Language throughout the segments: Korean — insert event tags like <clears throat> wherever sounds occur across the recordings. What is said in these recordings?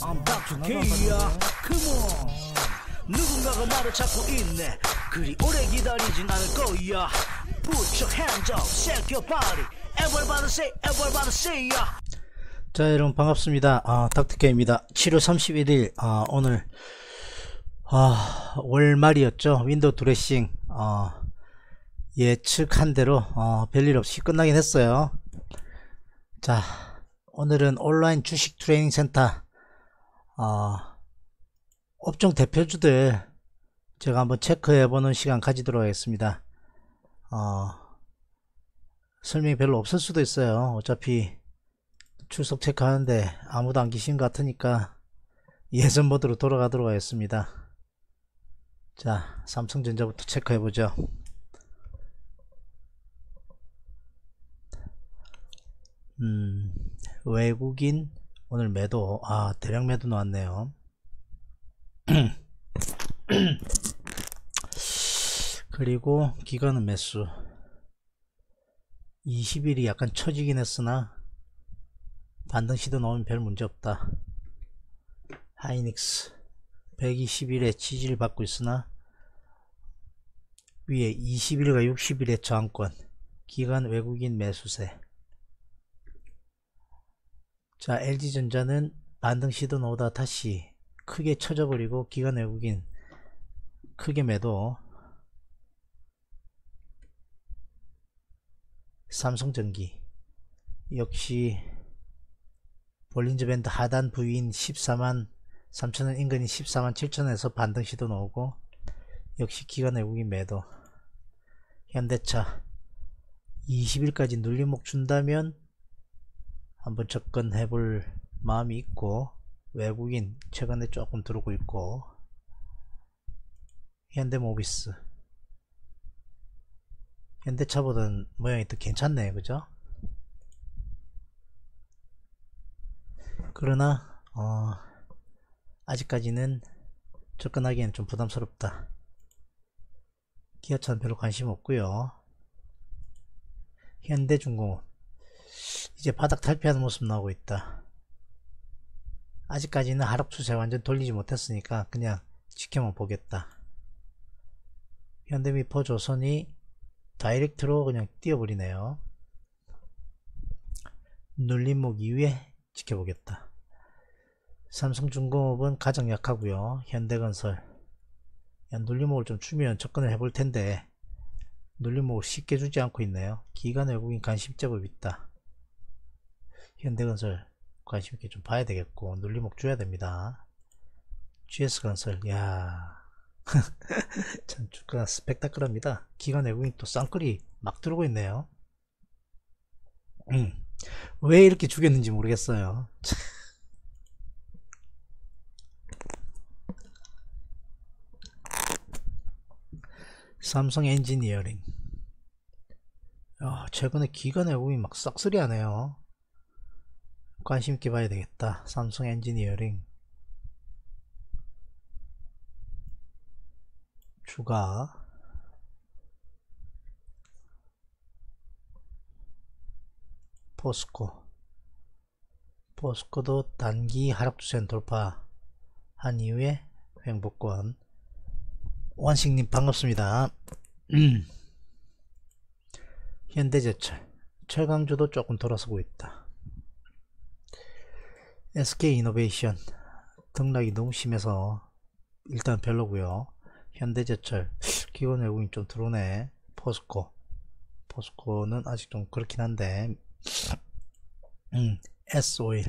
I'm Dr. K야 Come on. 누군가가 나를 찾고 있네. 그리 오래 기다리진 않을 거야. Put your hands up, shake your body. Everybody say, everybody say ya 자 여러분 반갑습니다. 아, 닥터케입니다. 7월 31일 아, 오늘 아, 월말이었죠. window dressing 어, 예측한 대로 어, 별일 없이 끝나긴 했어요. 자 오늘은 온라인 주식 트레이닝 센터 어, 업종 대표주들 제가 한번 체크해 보는 시간 가지도록 하겠습니다. 어, 설명이 별로 없을 수도 있어요. 어차피 출석 체크하는데 아무도 안 계신 것 같으니까 <laughs> 예전 모드로 돌아가도록 하겠습니다. 자 삼성전자부터 체크해보죠. 음 외국인 오늘 매도. 아 대량 매도 나왔네요. <clears throat> 그리고 기간은 매수. 20일이 약간 처지긴 했으나 반등 시도 나오면 별 문제 없다. 하이닉스. 121에 지지를 받고 있으나 위에 20일과 60일의 저항권. 기간 외국인 매수세 자 LG전자는 반등 시도 나오다 다시 크게 쳐져버리고 기간 외국인 크게 매도. 삼성전기. 역시 볼린저 밴드 하단 부위인 14만 3천원 인근이 14만 7천원에서 반등 시도 나오고 역시 기간 외국인 매도. 현대차 20일까지 눌림목 준다면 한번 접근해 볼 마음이 있고 외국인 최근에 조금 들어오고 있고 현대모비스. 현대차보다는 모양이 더 괜찮네 그죠? 그러나 어, 아직까지는 접근하기에는 좀 부담스럽다. 기아차는 별로 관심 없고요. 현대중공업 이제 바닥 탈피하는 모습 나오고 있다. 아직까지는 하락 추세 완전 돌리지 못했으니까 그냥 지켜만 보겠다. 현대미포 조선이 다이렉트로 그냥 뛰어버리네요. 눌림목 이후에 지켜보겠다. 삼성중공업은 가장 약하고요. 현대건설. 눌림목을 좀 주면 접근을 해볼 텐데 눌림목을 쉽게 주지 않고 있네요. 기관 외국인 관심 제법 있다 현대건설 관심있게 좀 봐야 되겠고 눌림목 줘야 됩니다. GS건설 야. <laughs> 참 주가 스펙타클합니다. 기관 외국인 또 쌍끌이 막 들어오고 있네요. 음, 왜 이렇게 죽였는지 모르겠어요. 삼성 엔지니어링. 야, 최근에 기관 외국인 막 싹쓸이 하네요 관심 있게 봐야 되겠다. 삼성 엔지니어링. 주가. 포스코. 포스코도 단기 하락주선 돌파한 이후에 횡복권. 원식님 반갑습니다. 음. <clears throat> 현대제철. 철강주도 조금 돌아서고 있다 SK이노베이션 등락이 너무 심해서 일단 별로고요. 현대제철 기본 외국인 좀 들어오네. 포스코. 포스코는 아직 좀 그렇긴 한데. 음, S오일.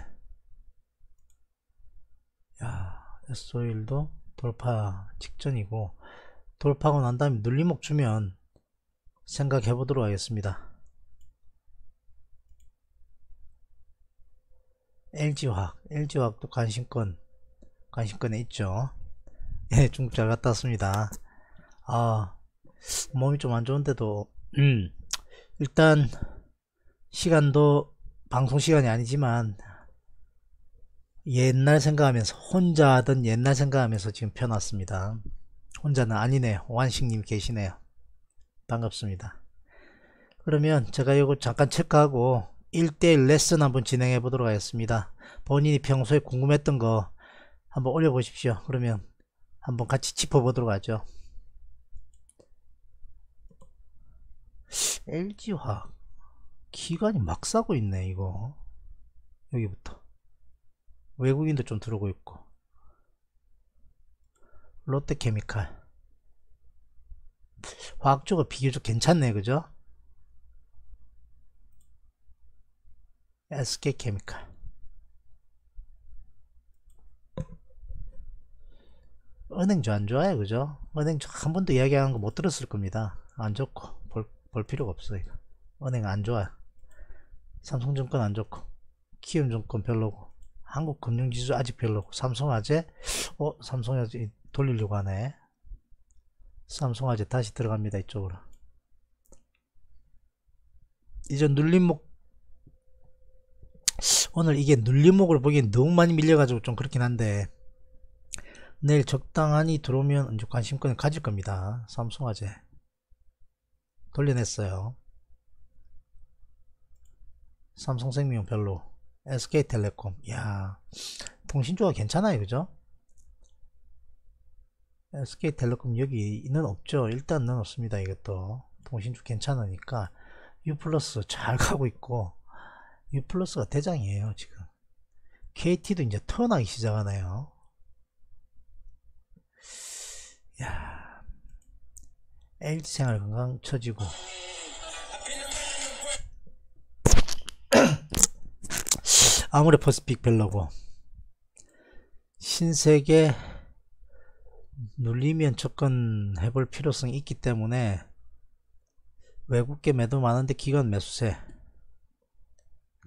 야 S오일도 돌파 직전이고 돌파하고 난 다음에 눌림목 주면 생각해 보도록 하겠습니다 LG화학 LG화학도 관심권 관심권에 있죠. 예 중국 잘 갔다 왔습니다. 아 몸이 좀 안 좋은데도 음 일단 시간도 방송 시간이 아니지만 옛날 생각하면서 혼자 하던 옛날 생각하면서 지금 펴놨습니다. 혼자는 아니네요. 완식님 계시네요. 반갑습니다. 그러면 제가 이거 잠깐 체크하고 1대1 레슨 한번 진행해 보도록 하겠습니다. 본인이 평소에 궁금했던 거 한번 올려보십시오. 그러면 한번 같이 짚어보도록 하죠. LG화학 기관이 막 사고 있네 이거. 여기부터. 외국인도 좀 들어오고 있고. 롯데케미칼. 화학주가 비교적 괜찮네 그죠 SK케미칼. 은행 저 안 좋아요 그죠? 은행 한 번도 이야기하는 거 못 들었을 겁니다. 안 좋고. 볼, 볼 필요가 없어 이거. 은행 안 좋아요 삼성증권 안 좋고. 키움증권 별로고. 한국금융지수 아직 별로고. 삼성화재? 어 삼성화재 돌리려고 하네. 삼성화재 다시 들어갑니다 이쪽으로. 이제 눌림목 오늘 이게 눌림목으로 보기엔 너무 많이 밀려가지고 좀 그렇긴 한데 내일 적당하니 들어오면 이제 관심권을 가질 겁니다. 삼성화재. 돌려냈어요. 삼성생명 별로. SK텔레콤. 야 통신주가 괜찮아요 그죠? SK텔레콤 여기는 없죠. 일단은 없습니다 이것도. 통신주 괜찮으니까. U 플러스 잘 가고 있고 U 플러스가 대장이에요 지금. KT도 이제 턴하기 시작하네요. 야. LG생활 건강 처지고. <clears throat> 아무래 퍼스픽 별로고 신세계 눌리면 접근해 볼 필요성이 있기 때문에 외국계 매도 많은데 기관 매수세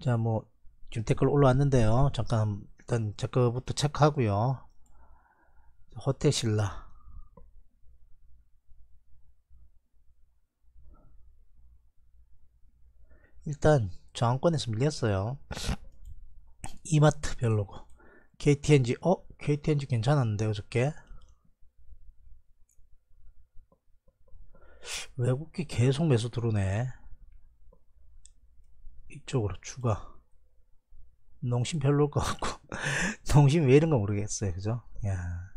자 뭐 지금 댓글 올라왔는데요. 잠깐 일단 제 거부터 체크하고요. 호텔신라. 일단 저항권에서 밀렸어요. 이마트 별로고. KTNG 어? KTNG 괜찮았는데 어저께? 외국기 계속 매수 들어오네 이쪽으로 추가. 농심 별로일 것 같고. <laughs> 농심 왜 이런가 모르겠어요. 그죠? 야.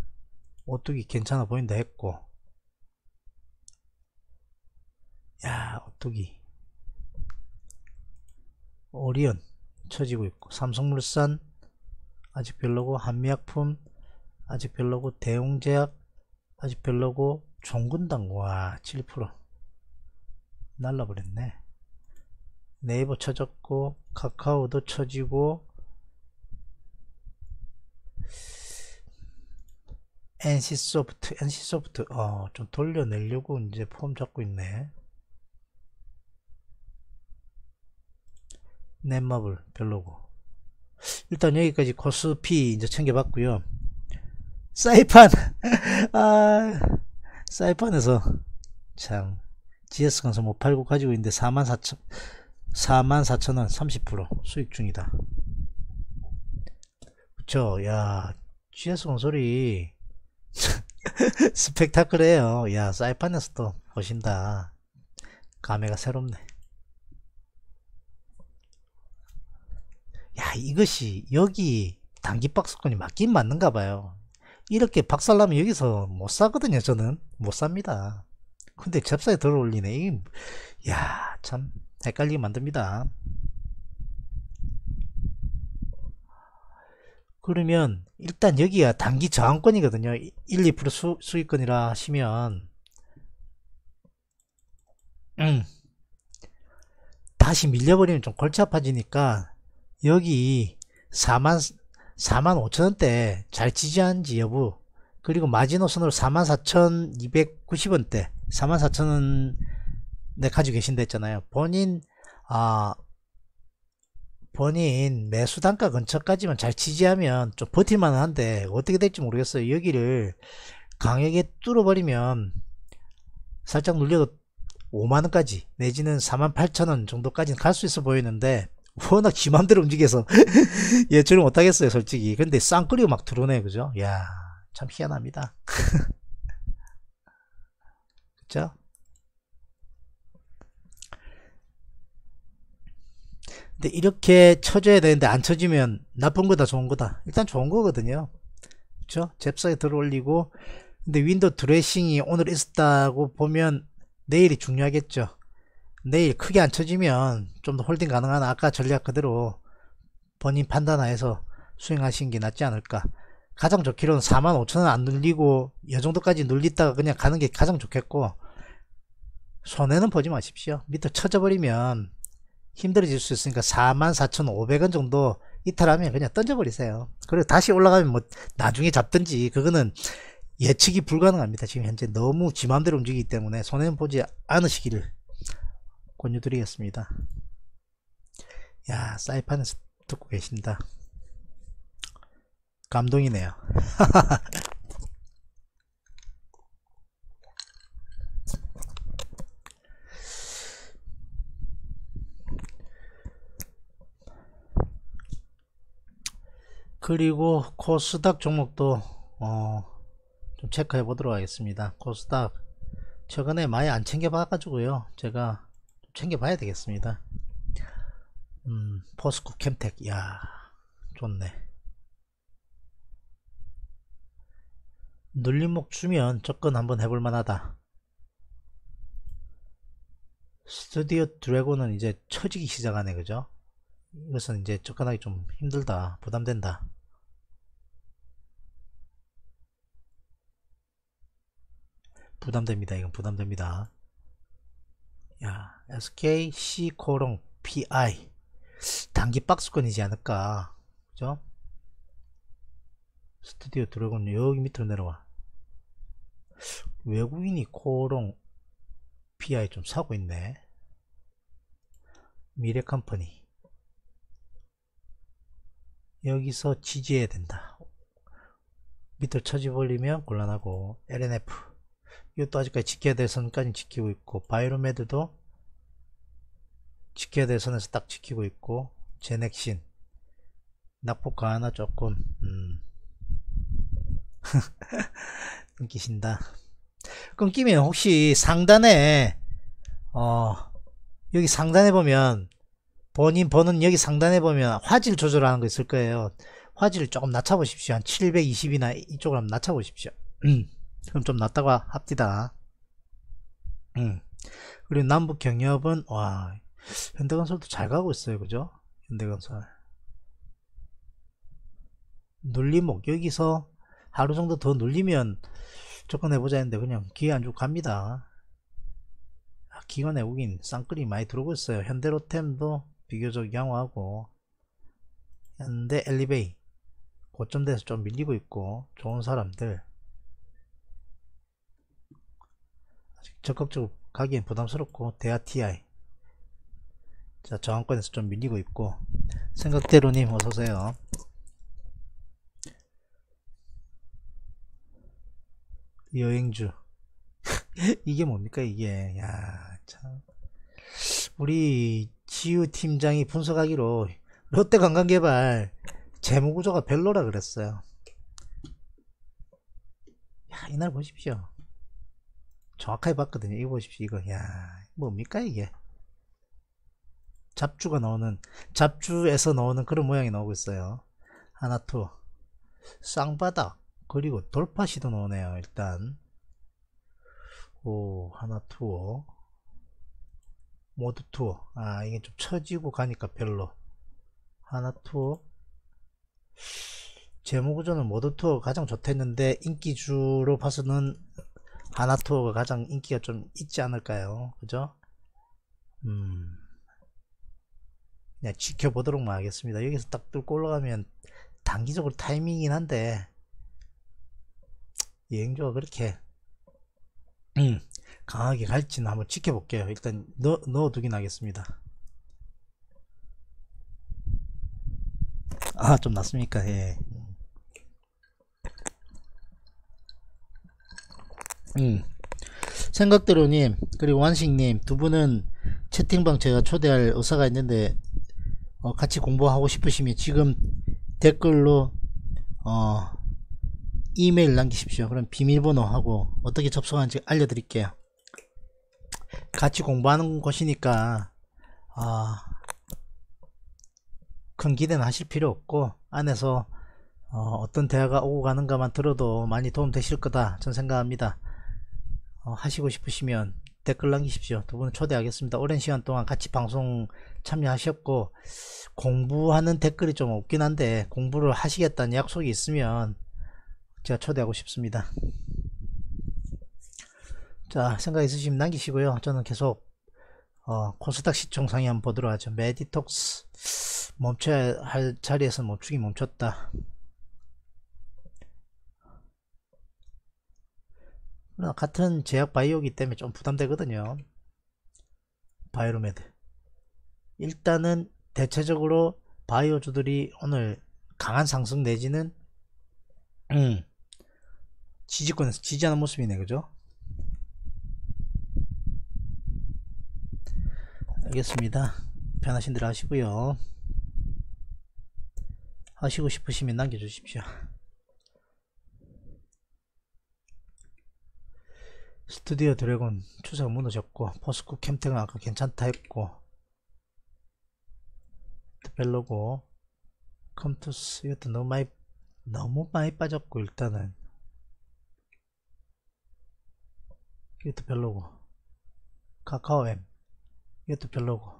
오뚜기 괜찮아 보인다 했고. 야 오뚜기. 오리온 처지고 있고. 삼성물산 아직 별로고 한미약품 아직 별로고 대웅제약 아직 별로고 종근당. 와 7% 날라버렸네 네이버 쳐졌고 카카오도 쳐지고 NC소프트 NC소프트 어, 좀 돌려내려고 이제 폼 잡고 있네. 넷마블 별로고. 일단 여기까지 코스피 이제 챙겨봤고요. 사이판 <laughs> 아 사이판에서 참 GS건설 못 팔고 가지고 있는데 44,000 44,000원 30% 수익 중이다. 그쵸? 야 GS건설이 <laughs> 스펙타클해요. 야 사이판에서도 보신다. 감회가 새롭네. 야 이것이 여기 단기 박스권이 맞긴 맞는가 봐요. 이렇게 박살나면 여기서 못 사거든요 저는. 못 삽니다. 근데 접사에 들어 올리네. 야 참 헷갈리게 만듭니다. 그러면 일단 여기가 단기 저항권이거든요. 1, 2% 수, 수익권이라 하시면 음, 다시 밀려버리면 좀 골치 아파지니까 여기 4만 4만 5천원대 잘 지지하는지 여부 그리고 마지노선으로 44,290원대 44,000원 내 가지고 계신다 했잖아요. 본인 아 본인 매수 단가 근처까지만 잘 지지하면 좀 버틸만 한데 어떻게 될지 모르겠어요. 여기를 강하게 뚫어버리면 살짝 눌려도 5만원까지 내지는 48,000원 정도까지는 갈 수 있어 보이는데 워낙 지 맘대로 움직여서 <laughs> 예측을 못하겠어요 솔직히. 근데 쌍끌이가 막 들어오네 그죠? 야 참 희한합니다. <laughs> 그죠 근데 이렇게 쳐줘야 되는데 안 쳐지면 나쁜 거다 좋은 거다. 일단 좋은 거거든요. 그쵸? 잽싸게 들어 올리고. 근데 window dressing이 오늘 있었다고 보면 내일이 중요하겠죠. 내일 크게 안 쳐지면 좀 더 holding 가능한 아까 전략 그대로 본인 판단하에서 수행하시는 게 낫지 않을까. 가장 좋기로는 45,000원 안 눌리고 이 정도까지 눌리다가 그냥 가는 게 가장 좋겠고. 손해는 보지 마십시오. 밑에 쳐져버리면 힘들어질 수 있으니까 44,500원 정도 이탈하면 그냥 던져버리세요. 그리고 다시 올라가면 뭐 나중에 잡든지 그거는 예측이 불가능합니다. 지금 현재 너무 지맘대로 움직이기 때문에 손해는 보지 않으시기를 권유드리겠습니다. 야 사이판에서 듣고 계신다. 감동이네요 <laughs> 그리고 코스닥 종목도 어, 좀 체크해 보도록 하겠습니다. 코스닥. 최근에 많이 안 챙겨 봐 가지고요. 제가 챙겨 봐야 되겠습니다. 음, 포스코 캠텍. 야 좋네. 눌림목 주면 접근 한번 해볼 만하다. 스튜디오 드래곤은 이제 처지기 시작하네 그죠? 이것은 이제 접근하기 좀 힘들다 부담된다 부담됩니다. 이건 부담됩니다. 야 SK C 코롱 PI 단기 박스권이지 않을까. 그죠? 스튜디오 드래곤 여기 밑으로 내려와. 외국인이 코롱 PI 좀 사고 있네. 미래 컴퍼니. 여기서 지지해야 된다. 밑으로 처지버리면 곤란하고. LNF 이것도 아직까지 지켜야 될 선까지 지키고 있고 바이로메드도 지켜야 될 선에서 딱 지키고 있고 제넥신 낙폭가 하나 조금 음. <laughs> 끊기신다. 끊기면 혹시 상단에 어 여기 상단에 보면 본인 버는 여기 상단에 보면 화질 조절하는 거 있을 거예요. 화질을 조금 낮춰 보십시오. 한 720이나 이쪽으로 한번 낮춰 보십시오. 음, 그럼 좀 낮다고 합디다. 음. 그리고 남북 경협은 와 현대건설도 잘 가고 있어요. 그죠? 현대건설. 눌림목. 여기서 하루 정도 더 눌리면 접근해보자 했는데 그냥 기회 안 주고 갑니다. 아, 기관 외국인 쌍끌이 많이 들어오고 있어요. 현대로템도 비교적 양호하고. 현대 엘리베이. 고점대에서 좀 밀리고 있고 좋은 사람들 아직 적극적으로 가기엔 부담스럽고 대하 TI 자 저항권에서 좀 밀리고 있고 생각대로님 어서오세요. 여행주. <laughs> 이게 뭡니까 이게? 야 참. 우리 지우 팀장이 분석하기로 롯데 관광개발 재무구조가 별로라 그랬어요. 야 이날 보십시오 정확하게 봤거든요. 이거 보십시오. 이거 야 뭡니까 이게? 잡주가 나오는 잡주에서 나오는 그런 모양이 나오고 있어요. 하나 투. 쌍바닥 그리고 돌파 시도 나오네요 일단. 오 하나투어 모두투어 아 이게 좀 처지고 가니까 별로. 하나투어 제모구조는 모두투어 가장 좋댔는데 인기주로 봐서는 하나 투어가 가장 인기가 좀 있지 않을까요? 그죠? 음. 그냥 지켜보도록만 하겠습니다. 여기서 딱 뚫고 올라가면 단기적으로 타이밍이긴 한데 여행주가 그렇게 음, 강하게 갈지는 한번 지켜볼게요. 일단 넣, 넣어두긴 하겠습니다. 아 좀 낫습니까? 예. 음. 생각대로님 그리고 완식님 두 분은 채팅방 제가 초대할 의사가 있는데 어, 같이 공부하고 싶으시면 지금 댓글로 어, 이메일 남기십시오. 그럼 비밀번호하고 어떻게 접속하는지 알려드릴게요. 같이 공부하는 곳이니까 어, 큰 기대는 하실 필요 없고 안에서 어, 떤 대화가 오고 가는가만 들어도 많이 도움 되실 거다 전 생각합니다 어, 하시고 싶으시면 댓글 남기십시오. 두분 초대하겠습니다. 오랜 시간 동안 같이 방송 참여하셨고 공부하는 댓글이 좀 없긴 한데 공부를 하시겠다는 약속이 있으면 제가 초대하고 싶습니다. 자 생각 있으시면 남기시고요. 저는 계속 어, 코스닥 시총 상위 한번 보도록 하죠. 메디톡스 멈춰야 할 자리에서 멈추기 멈췄다 같은 제약 바이오기 때문에 좀 부담되거든요. 바이로메드. 일단은 대체적으로 바이오주들이 오늘 강한 상승 내지는 음, 지지권에서 지지하는 모습이네 그죠? 알겠습니다. 편하신 대로 하시고요. 하시고 싶으시면 남겨주십시오 스튜디오 드래곤 추세가 무너졌고 포스코 캠텍은 아까 괜찮다 했고 벨로고 컴투스 이것도 너무 많이 너무 많이 빠졌고 일단은. 이것도 별로고 카카오엠 이것도 별로고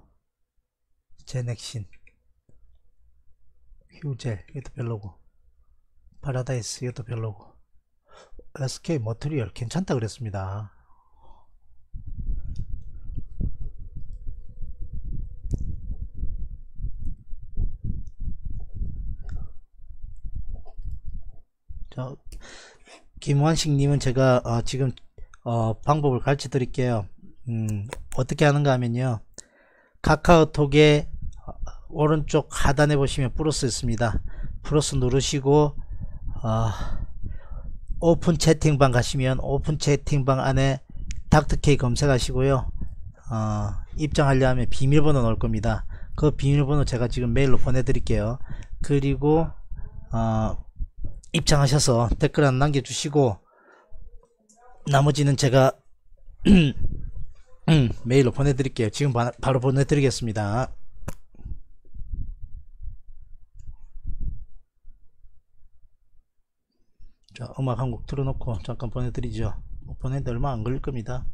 제넥신. 휴젤. 이것도 별로고 파라다이스. 이것도 별로고 SK 머트리얼 괜찮다 그랬습니다. 저 김완식님은 제가 어, 지금 어, 방법을 가르쳐 드릴게요. 음, 어떻게 하는가 하면요. 카카오톡에 오른쪽 하단에 보시면 플러스 있습니다. 플러스 누르시고 어, 오픈 채팅방 가시면 오픈 채팅방 안에 닥터케이 검색하시고요. 어, 입장하려 하면 비밀번호 넣을 겁니다. 그 비밀번호 제가 지금 메일로 보내드릴게요. 그리고 어, 입장하셔서 댓글 하나 남겨주시고 나머지는 제가 <clears throat> 메일로 보내드릴게요. 지금 바, 바로 보내드리겠습니다 자 음악 한 곡 틀어놓고 잠깐 보내드리죠. 뭐 보내는데 얼마 안 걸릴 겁니다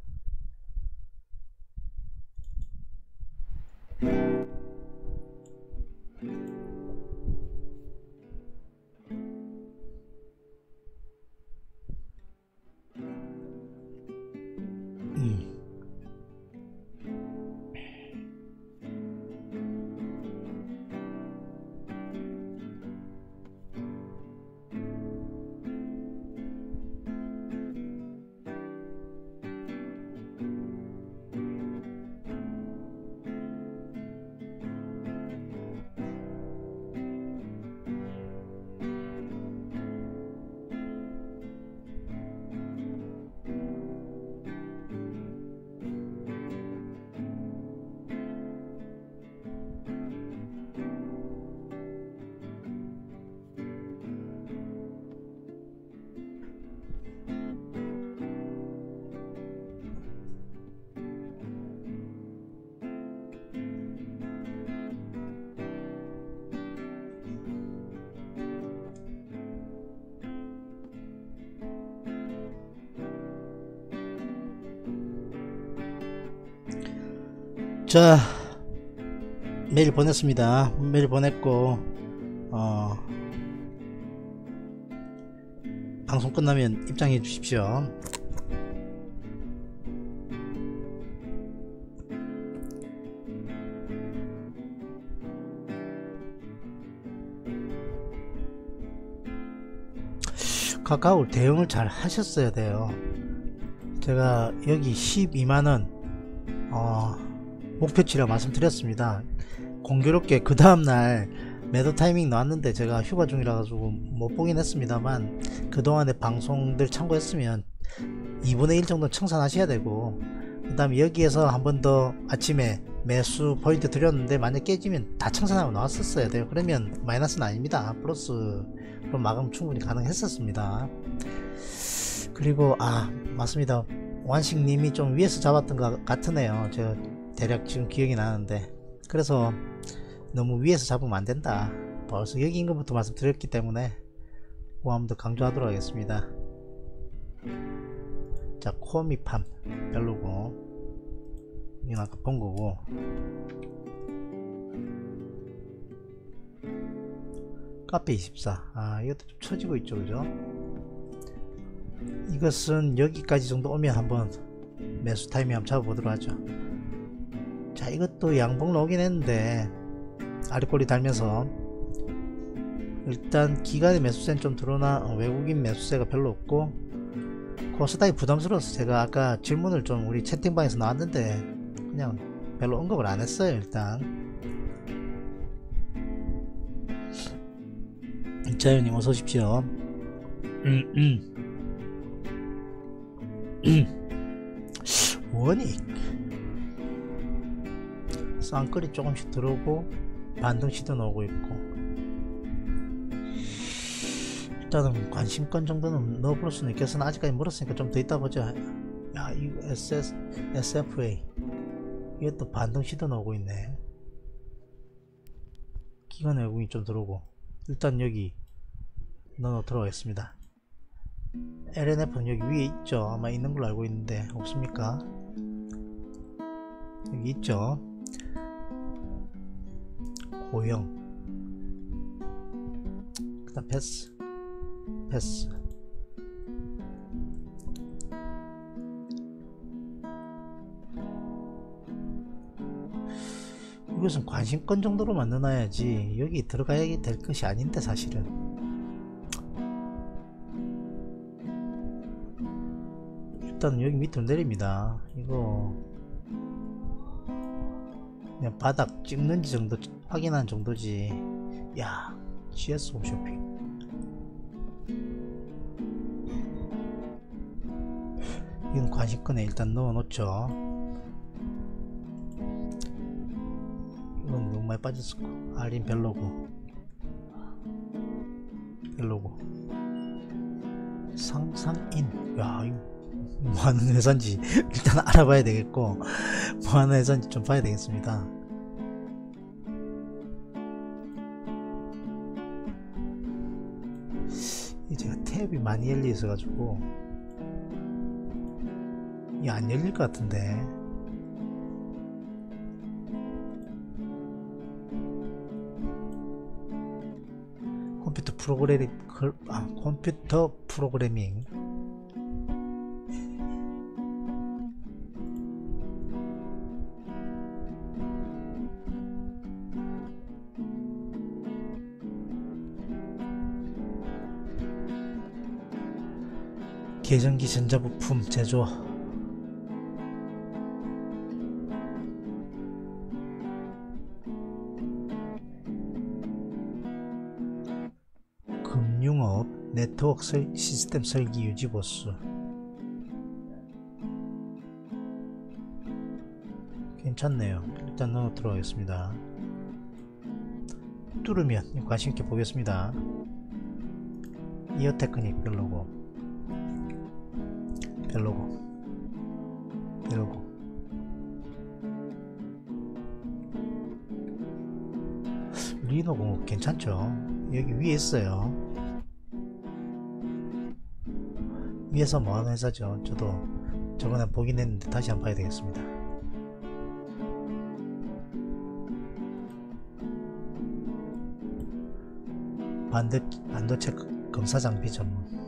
자 메일 보냈습니다. 메일 보냈고 어, 방송 끝나면 입장해 주십시오. 카카오 대응을 잘 하셨어야 돼요. 제가 여기 12만원 어, 목표치라 말씀드렸습니다. 공교롭게 그 다음날 매도 타이밍 나왔는데 제가 휴가 중이라 가지고 못 보긴 했습니다만 그동안의 방송들 참고했으면 2분의 1 정도 청산하셔야 되고 그 다음에 여기에서 한 번 더 아침에 매수 포인트 드렸는데 만약 깨지면 다 청산하고 나왔었어야 돼요. 그러면 마이너스는 아닙니다. 플러스로 마감 충분히 가능했었습니다. 그리고 아 맞습니다. 완식님이 좀 위에서 잡았던 것 같으네요. 저 대략 지금 기억이 나는데 그래서 너무 위에서 잡으면 안 된다. 벌써 여기 인근부터 말씀드렸기 때문에 더 강조하도록 하겠습니다. 자, 코미팜 별로고 이건 아까 본 거고. 카페 24 아 이것도 좀 처지고 있죠 그죠? 이것은 여기까지 정도 오면 한번 매수 타이밍 한번 잡아보도록 하죠 자 이것도 양봉 나오긴 했는데 아래꼬리 달면서. 일단 기간의 매수세는 좀 드러나 어, 외국인 매수세가 별로 없고 코스닥이 부담스러워서 제가 아까 질문을 좀 우리 채팅방에서 나왔는데 그냥 별로 언급을 안 했어요 일단. 자연님 어서 오십시오. 음, 음. <clears throat> 원익 쌍끌이 조금씩 들어오고 반등시도 나오고 있고. 일단은 관심권 정도는 넣어볼 수는 있겠으나 아직까지 멀었으니까 좀 더 있다 보자. 야 이거 SS, SFA 이것도 반등시도 나오고 있네. 기관 외국인 좀 들어오고. 일단 여기 넣어 들어가겠습니다. LNF는 여기 위에 있죠. 아마 있는 걸로 알고 있는데 없습니까? 여기 있죠 고형 그 다음 패스. 패스. 이것은 관심권 정도로 만들어놔야지 여기 들어가야 될 것이 아닌데 사실은. 일단 여기 밑으로 내립니다. 이거 그냥 바닥 찍는지 정도 확인한 정도지. 야 GS 홈쇼핑. 이건 관심권에 일단 넣어 놓죠. 이건 너무 많이 빠졌을 거. 알린 별로고 별로고 상상인. 야 이거 뭐하는 회사인지 <laughs> 일단 알아봐야 되겠고 뭐하는 회사인지 좀 봐야 되겠습니다 많이 열려 있어 가지고. 이게 안 열릴 것 같은데. 컴퓨터 프로그래밍 아 컴퓨터 프로그래밍 계전기 전자부품 제조. 금융업 네트워크 설, 시스템 설기 유지 보수. 괜찮네요. 일단 넣어 들어가겠습니다. 뚫으면 관심있게 보겠습니다. 이어 테크닉 별로고 별로고. 별로고. 리노 공업 괜찮죠? 여기 위에 있어요. 위에서 뭐하는 회사죠? 저도 저번에 보긴 했는데 다시 한번 봐야 되겠습니다. 반대, 반도체 검사 장비 전문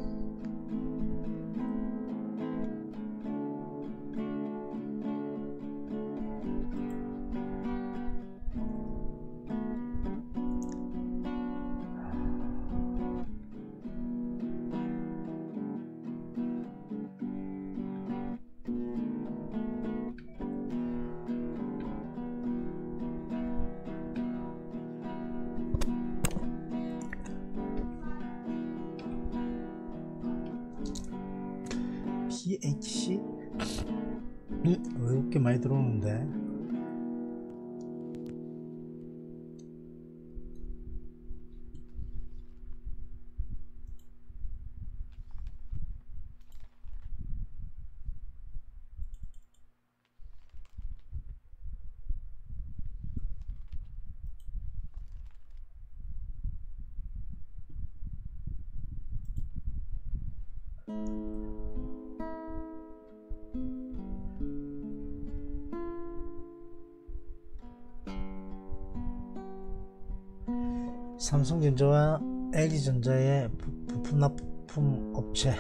PHC? 음, 왜 이렇게 많이 들어오는데? 삼성전자와 LG전자의 부- 부품 납품 업체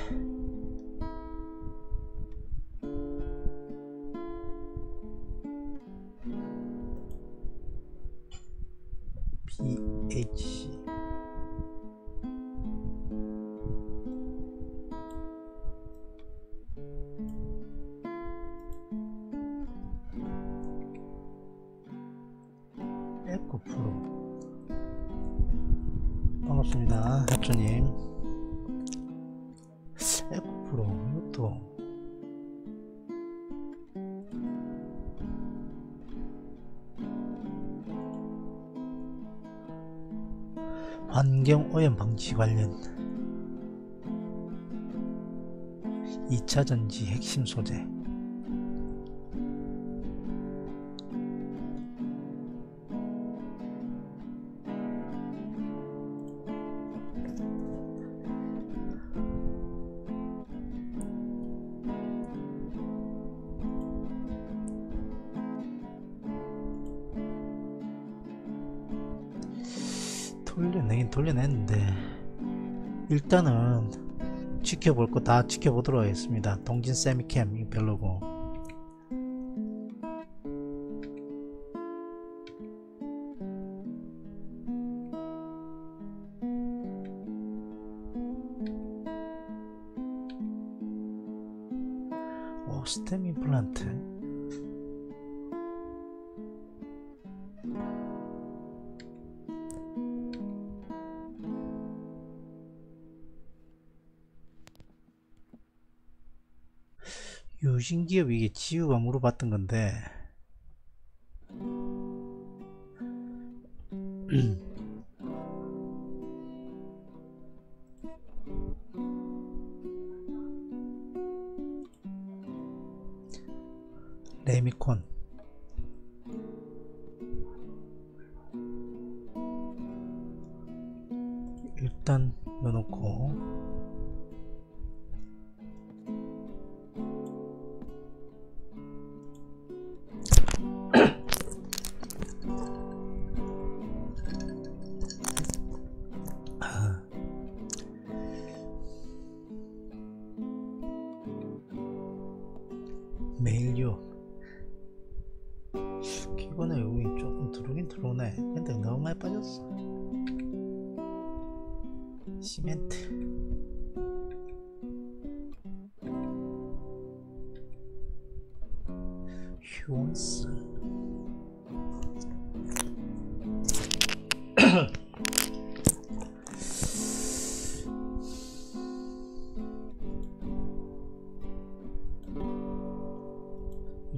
환경오염 방지 관련 2차전지 핵심 소재 지켜볼 거 다 지켜보도록 하겠습니다. 동진 세미캠 이 별로고 지우가 물어봤던 건데. <clears throat> 레미콘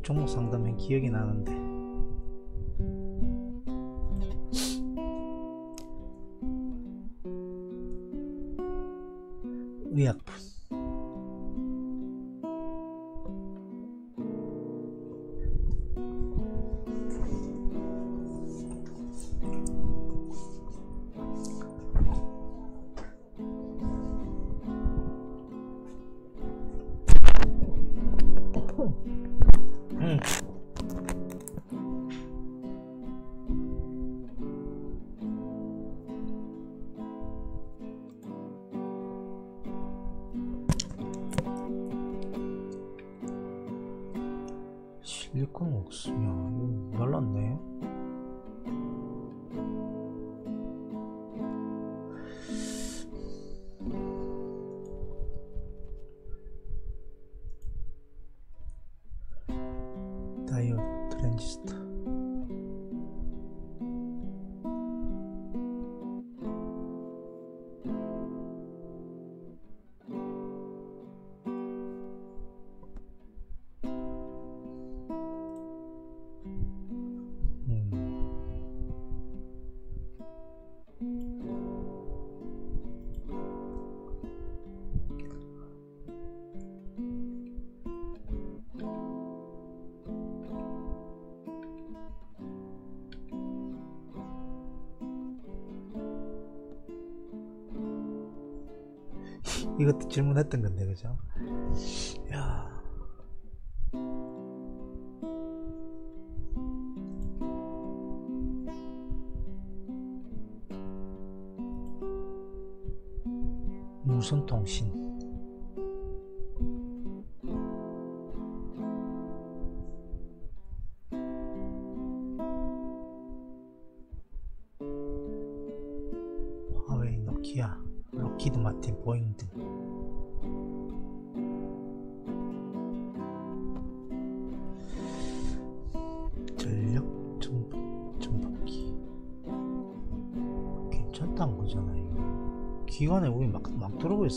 종목 상담은 기억이 나는데. 의약품 이것도 질문했던 건데 그죠? 야. 무선통신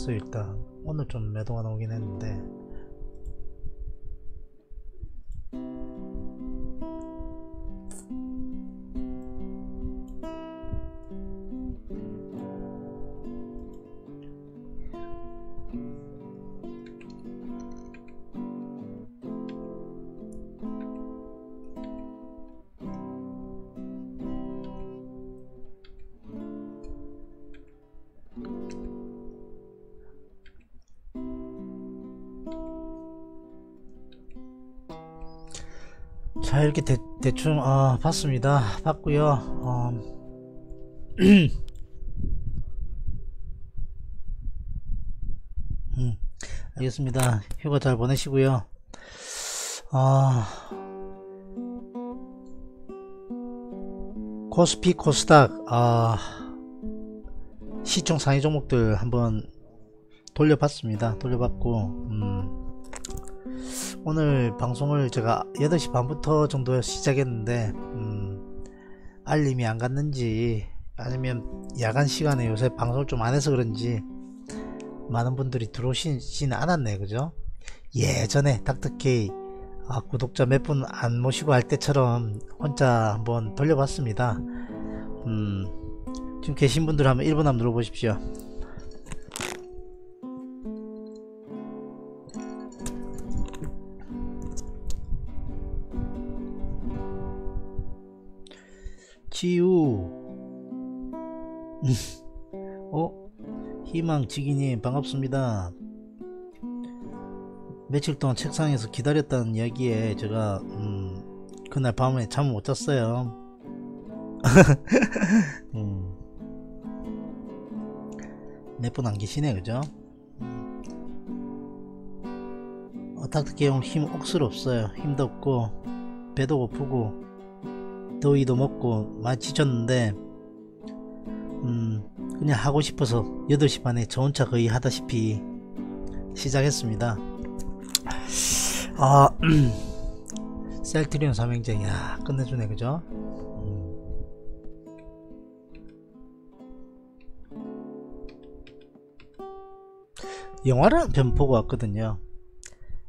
일단 오늘 좀 매도가 나오긴 했는데 자 이렇게 대, 대충 어, 봤습니다. 봤고요. 어, <clears throat> 음, 알겠습니다. 휴가 잘 보내시고요. 아 코스피 코스닥 아 시총 상위 종목들 한번 돌려봤습니다. 돌려봤고 음, 오늘 방송을 제가 8시 반부터 정도 시작했는데 음, 알림이 안 갔는지 아니면 야간 시간에 요새 방송을 좀 안 해서 그런지 많은 분들이 들어오시지는 않았네 그죠? 예전에 닥터케이 아, 구독자 몇 분 안 모시고 할 때처럼 혼자 한번 돌려봤습니다. 음, 지금 계신 분들 한번 1분 한번 눌러보십시오 지우 <laughs> 어? 희망 지기님 반갑습니다. 며칠 동안 책상에서 기다렸다는 이야기에 제가 음, 그날 밤에 잠 못 잤어요. <laughs> 음, 몇분 안 계시네 그죠? 어떻게 보면 힘 억수로 없어요. 힘도 없고 배도 고프고 더위도 먹고 지쳤는데 음 그냥 하고 싶어서 8시 반에 저 혼자 거의 하다시피 시작했습니다. 아 <clears throat> 셀트리온 삼행제 야 끝내주네 그죠? 음. 영화를 한 편 보고 왔거든요.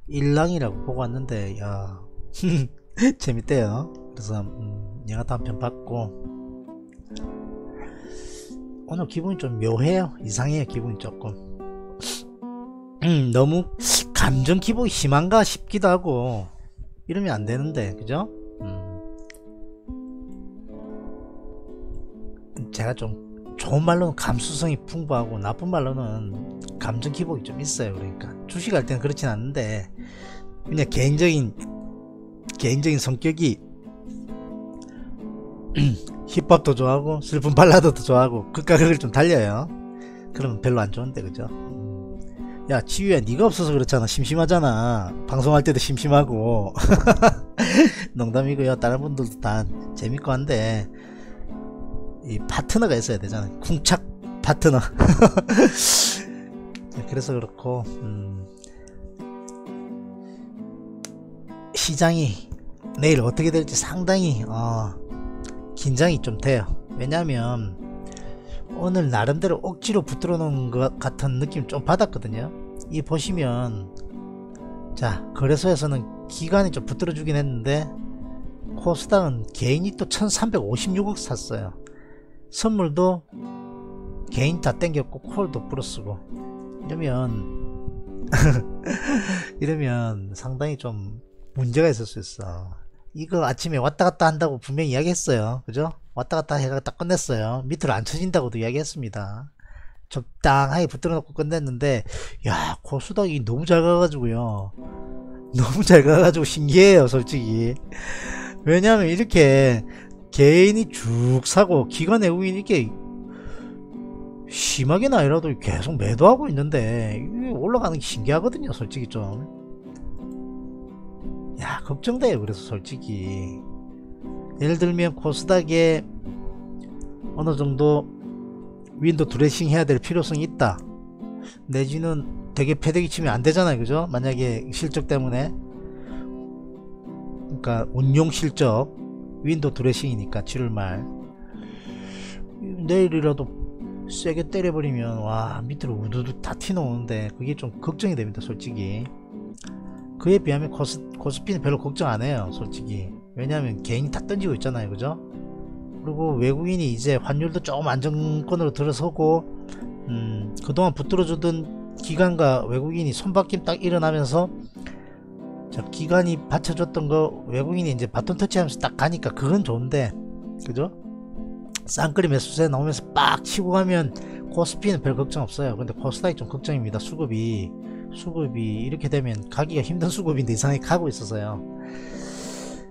일랑이라고 보고 왔는데 야 <laughs> 재밌대요. 그래서 음, 영화도 한편 봤고 오늘 기분이 좀 묘해요. 이상해요 기분이 조금. 음, 너무 감정 기복이 심한가 싶기도 하고 이러면 안 되는데 그죠? 음. 제가 좀 좋은 말로는 감수성이 풍부하고 나쁜 말로는 감정 기복이 좀 있어요 그러니까. 주식할 때는 그렇진 않는데 그냥 개인적인 개인적인 성격이 <clears throat> 힙합도 좋아하고 슬픈 발라드도 좋아하고 극과 극을 좀 달려요. 그러면 별로 안 좋은데 그죠? 야 치유야 네가 없어서 그렇잖아. 심심하잖아. 방송할 때도 심심하고. <laughs> 농담이고요. 다른 분들도 다 재밌고 한데 이 파트너가 있어야 되잖아. 쿵착 파트너. <laughs> 그래서 그렇고 음, 시장이 내일 어떻게 될지 상당히 어, 긴장이 좀 돼요. 왜냐면 오늘 나름대로 억지로 붙들어 놓은 것 같은 느낌 좀 받았거든요. 이 보시면 자 거래소에서는 기간이 좀 붙들어 주긴 했는데 코스닥은 개인이 또 1356억 샀어요. 선물도 개인 다 땡겼고 콜도 플러스고. 이러면 <laughs> 이러면 상당히 좀 문제가 있을 수 있어 이거 아침에 왔다 갔다 한다고 분명히 이야기했어요. 그죠? 왔다 갔다 해가 딱 끝냈어요. 밑으로 안 쳐진다고도 이야기했습니다. 적당하게 붙들어 놓고 끝냈는데 야 고수닥이 너무 잘 가가지고요. 너무 잘 가가지고 신기해요 솔직히. 왜냐면 이렇게 개인이 쭉 사고 기관 외국인 이렇게 심하게는 아니라도 계속 매도하고 있는데 올라가는 게 신기하거든요 솔직히 좀 야 걱정돼요 그래서 솔직히. 예를 들면 코스닥에 어느 정도 윈도 드레싱 해야 될 필요성이 있다. 내지는 되게 패대기 치면 안 되잖아요 그죠? 만약에 실적 때문에. 그러니까 운용 실적 윈도 드레싱이니까 7월말. 내일이라도 세게 때려버리면 와 밑으로 우두둑 다 튀어나오는데 그게 좀 걱정이 됩니다 솔직히 그에 비하면 코스, 코스피는 별로 걱정 안 해요 솔직히. 왜냐하면 개인이 다 던지고 있잖아요 그죠? 그리고 외국인이 이제 환율도 조금 안정권으로 들어서고 음, 그동안 붙들어주던 기관과 외국인이 손바뀜 딱 일어나면서 자, 기관이 받쳐줬던 거 외국인이 이제 바톤 터치하면서 딱 가니까 그건 좋은데 그죠? 쌍끌이 매수세 나오면서 빡 치고 가면 코스피는 별 걱정 없어요. 근데 코스닥이 좀 걱정입니다 수급이 수급이 이렇게 되면 가기가 힘든 수급인데 이상하게 가고 있어서요.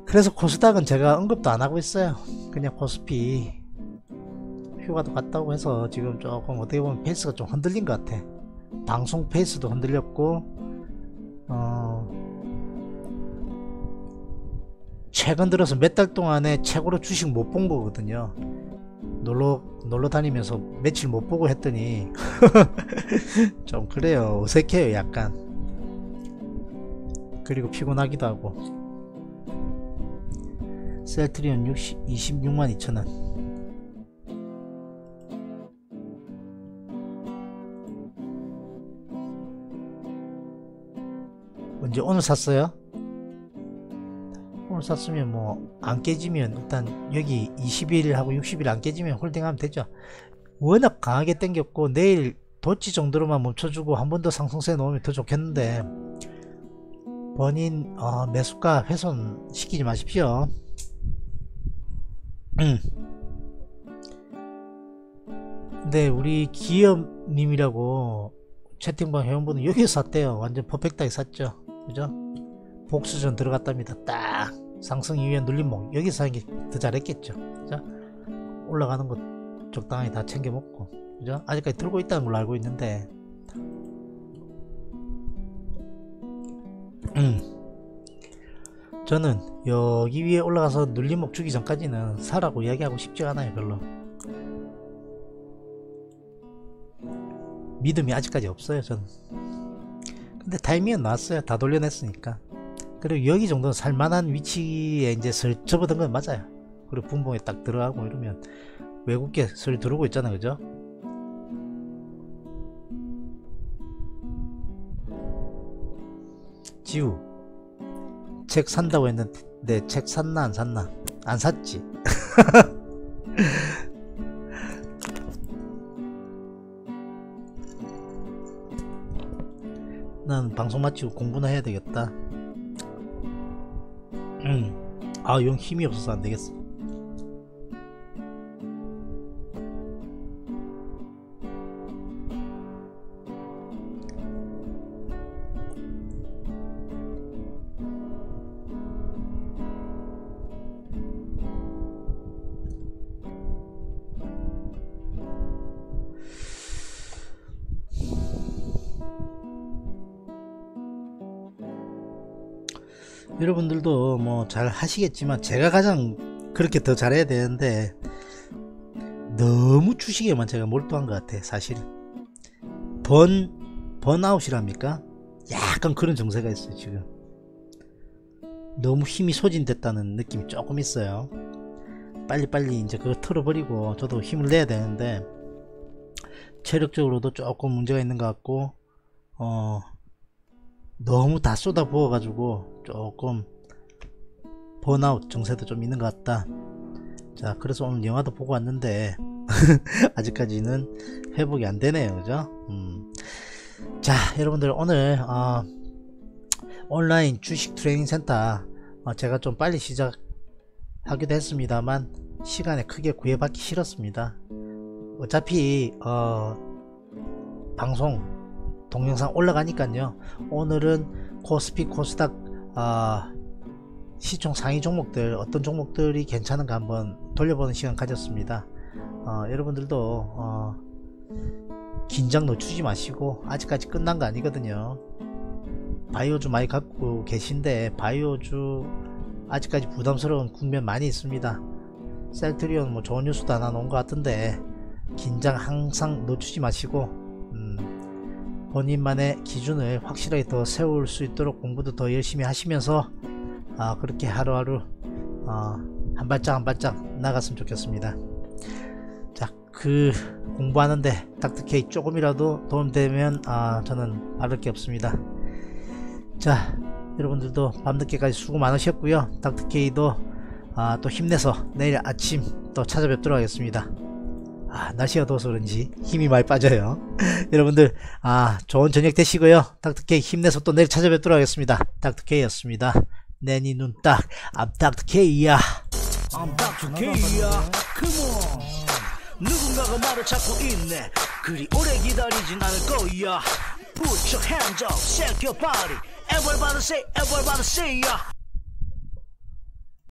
그래서 코스닥은 제가 언급도 안 하고 있어요. 그냥 코스피 휴가도 갔다 오고 해서 지금 조금 어떻게 보면 페이스가 좀 흔들린 것 같아. 방송 페이스도 흔들렸고 어 최근 들어서 몇 달 동안에 최고로 주식 못 본 거거든요 놀러 놀러 다니면서 며칠 못 보고 했더니 <laughs> 좀 그래요. 어색해요 약간. 그리고 피곤하기도 하고. 셀트리온 60, 26만 2천원. 언제 오늘 샀어요? 오늘 샀으면 뭐 안 깨지면 일단 여기 20일하고 60일 안 깨지면 홀딩하면 되죠. 워낙 강하게 땡겼고 내일 도치 정도로만 멈춰주고 한 번 더 상승세 놓으면 더 좋겠는데 본인 어, 매수가 훼손 시키지 마십시오. 음. 근데 우리 기업님이라고 채팅방 회원분은 여기서 샀대요. 완전 퍼펙트하게 샀죠. 그죠? 복수전 들어갔답니다. 딱 상승 이후에 눌림목 여기서 게더 잘했겠죠 그죠? 올라가는 것 적당히 다 챙겨 먹고 그죠? 아직까지 들고 있다는 걸로 알고 있는데 음. 저는 여기 위에 올라가서 눌림목 주기 전까지는 사라고 이야기하고 싶지 않아요 별로 믿음이 아직까지 없어요 저는 근데 타이밍은 나왔어요 다 돌려냈으니까 그리고 여기 정도는 살만한 위치에 이제 설 접어든 건 맞아요. 그리고 분봉에 딱 들어가고 이러면 외국계 소리 들어오고 있잖아 그죠? 지우 책 산다고 했는데 책 샀나 안 샀나? 안 샀지. <laughs> 난 방송 마치고 공부나 해야 되겠다. 음. 아, 용 힘이 없어서 안 되겠어. 여러분들도 뭐 잘 하시겠지만 제가 가장 그렇게 더 잘해야 되는데 너무 주식에만 제가 몰두한 것 같아 사실. 번 번아웃이랍니까? 약간 그런 정세가 있어요 지금. 너무 힘이 소진됐다는 느낌이 조금 있어요. 빨리빨리 이제 그거 털어버리고 저도 힘을 내야 되는데 체력적으로도 조금 문제가 있는 것 같고 어 너무 다 쏟아 부어 가지고 조금 번아웃 증세도 좀 있는 것 같다. 자 그래서 오늘 영화도 보고 왔는데 <laughs> 아직까지는 회복이 안 되네요. 그죠? 음. 자 여러분들 오늘 어, 온라인 주식 트레이닝 센터 어, 제가 좀 빨리 시작하기도 했습니다만 시간에 크게 구애받기 싫었습니다. 어차피 어, 방송 동영상 올라가니까요. 오늘은 코스피 코스닥 아, 시총 상위 종목들 어떤 종목들이 괜찮은가 한번 돌려보는 시간 가졌습니다. 어, 여러분들도 어, 긴장 놓치지 마시고 아직까지 끝난 거 아니거든요. 바이오주 많이 갖고 계신데 바이오주 아직까지 부담스러운 국면 많이 있습니다. 셀트리온 뭐 좋은 뉴스도 하나 놓은 것 같은데 긴장 항상 놓치지 마시고 음, 본인만의 기준을 확실하게 더 세울 수 있도록 공부도 더 열심히 하시면서 아, 그렇게 하루하루 어, 한 발짝 한 발짝 나갔으면 좋겠습니다. 자, 그 공부하는데 닥터케이 조금이라도 도움되면 아, 저는 바를 게 없습니다. 자, 여러분들도 밤늦게까지 수고 많으셨고요. 닥터케이도 아, 또 힘내서 내일 아침 또 찾아뵙도록 하겠습니다. 아, 날씨가 더워서 그런지 힘이 많이 빠져요. <laughs> 여러분들, 아, 좋은 저녁 되시고요. 닥터케이 힘내서 또 내일 찾아뵙도록 하겠습니다. 닥터케이였습니다. 내니 눈딱, I'm 닥터케이야. K야 Come on 누군가가 나를 찾고 있네 그리 오래 기다리진 않을 거야 Put your hands up, shake your body Everybody say, everybody say yeah